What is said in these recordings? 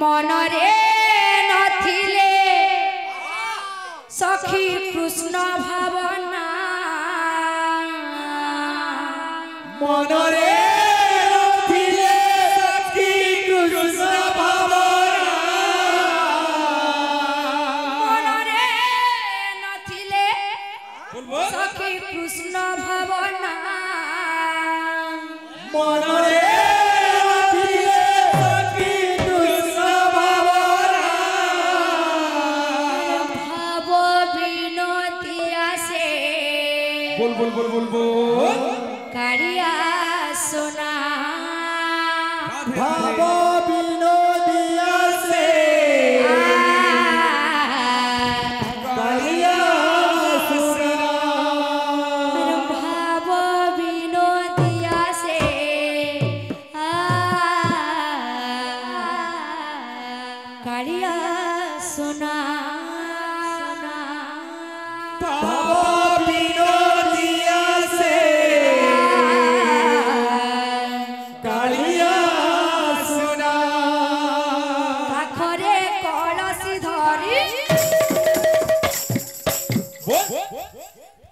মনরে নথিলে। সখী কৃষ্ণ ভাবনা। মনরে বুলবুল বুলবুল কারিয়া সোনা। ভাবি রাশি ধরি।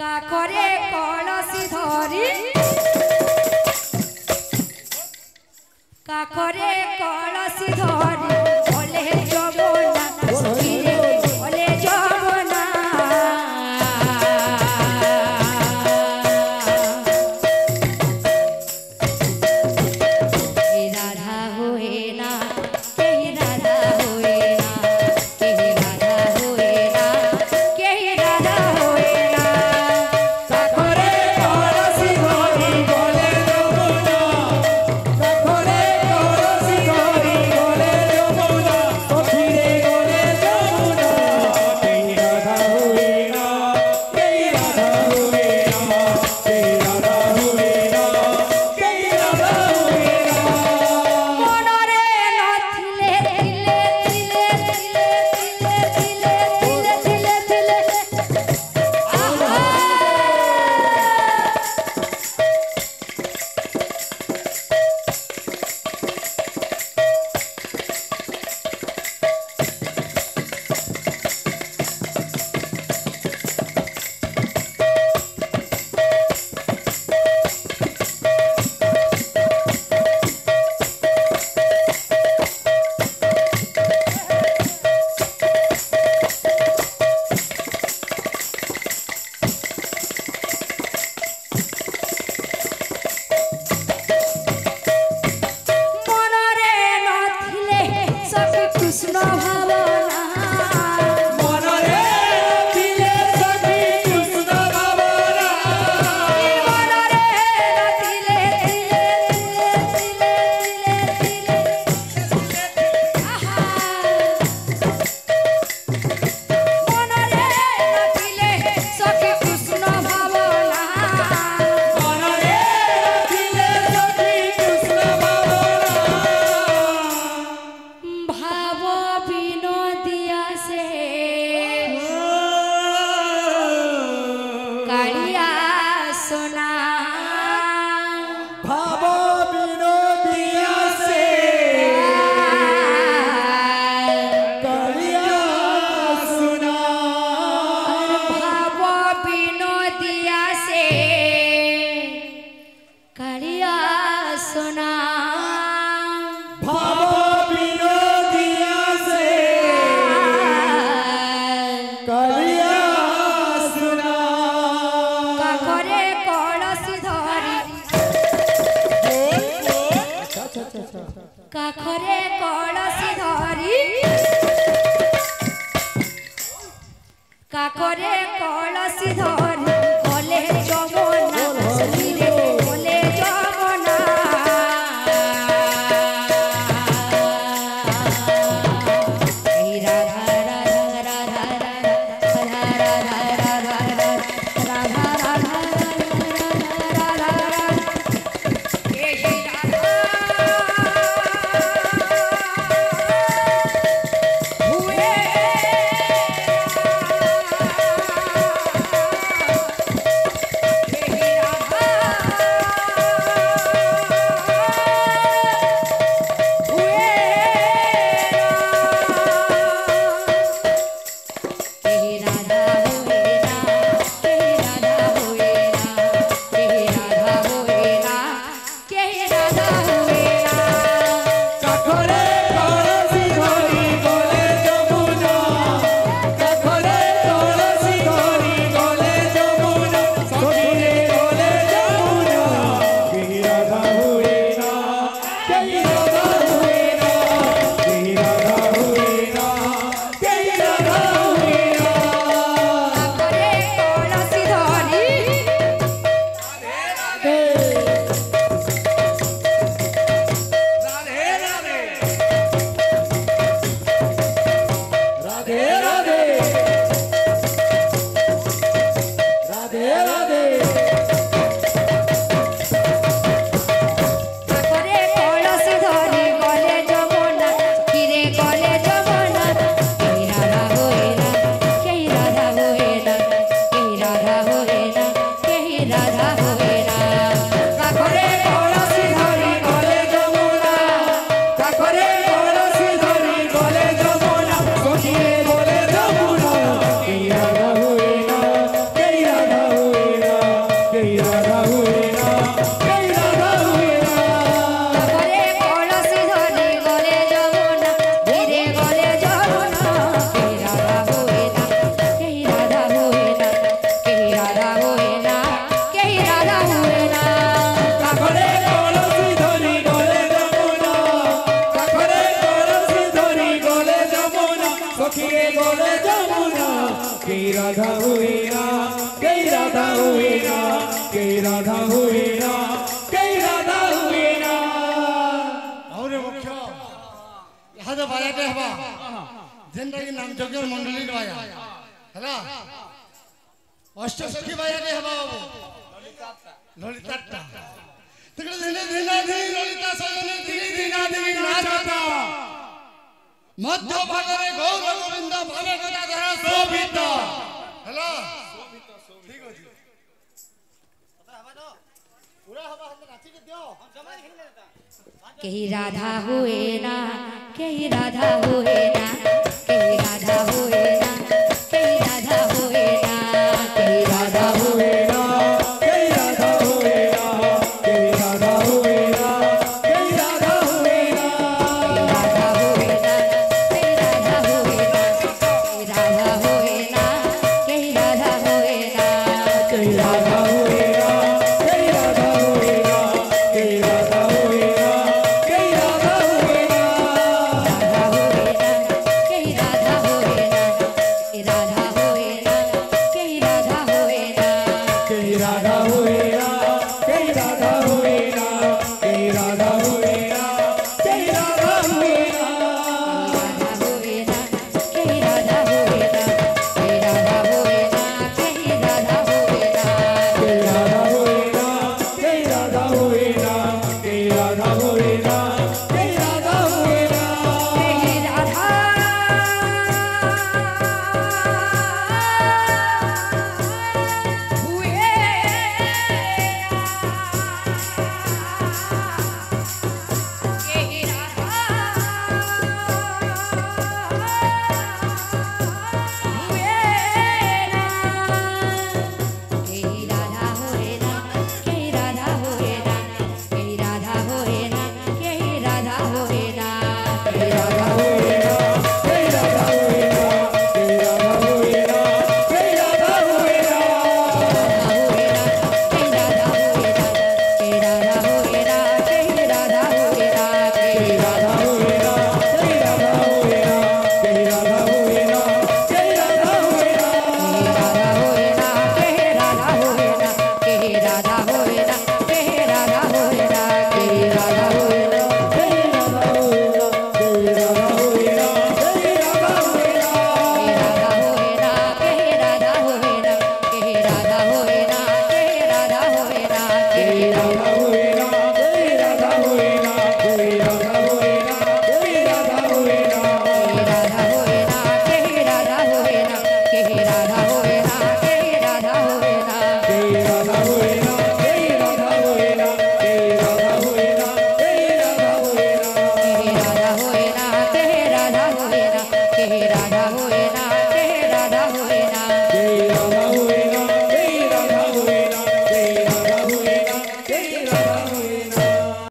কাকরে কলসি ধরি। কাকরে কলসি ধরি। বলে যমুনা ପାଖରେ କଳସୀ ଧରି କାକରେ କଳସୀ ଧରି ବାହାରେ ହେବା ଯେନ୍ଟାକି ନାମଯଜ୍ଞ ମଣ୍ଡଳୀର ବାୟା ହେଲା ଅଷ୍ଟସଖୀ ବାୟାରେ ହେବା ବାବୁ ଲଳିତାଟା तिकडे धीने धीना धीन ललिता सजने धीनी कही राधा हुए ना कही राधा हुए ना कही राधा हुए ना।